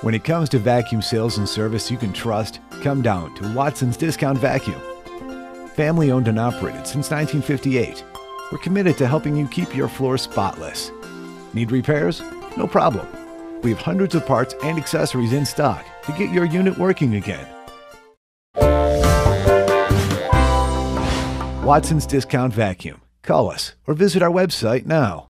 When it comes to vacuum sales and service you can trust, come down to Watson's Discount Vacuum. Family owned and operated since 1958, we're committed to helping you keep your floor spotless. Need repairs? No problem. We have hundreds of parts and accessories in stock to get your unit working again. Watson's Discount Vacuum. Call us or visit our website now.